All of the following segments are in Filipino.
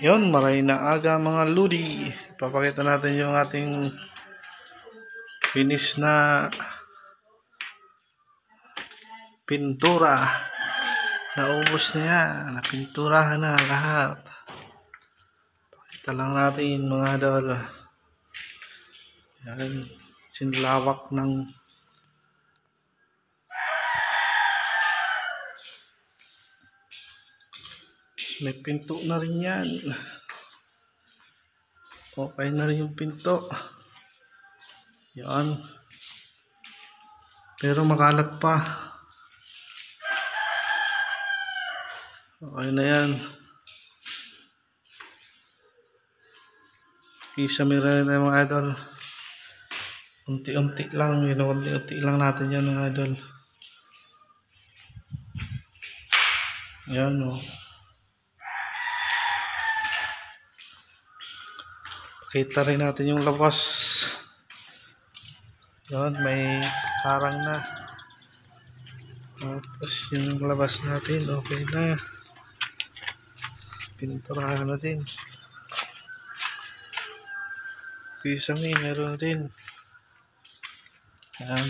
Yon, maray na aga mga ludi. Papakita natin yung ating finish na pintura. Naubos na yan. Napinturahan na lahat. Pakita lang natin mga idol. Yan. Sinlawak ng may pinto na rin yan. Okay na rin yung pinto. Yan. Pero makalat pa. Okay na yan. Isa meron na mga idol. Unti-unti lang. Yun, unti-unti lang natin yan mga idol. Yan o. Oh. Kita rin natin yung labas. Yan, may harang na. Tapos yung labas natin, okay na. Pininturahan na din. Pisang meron din. Yan.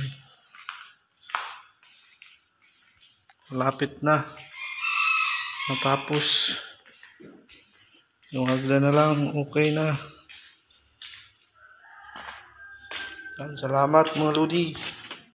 Lapit na. Matapos. Yung hagda na lang, okay na. Yan, Salamat mga Ludi.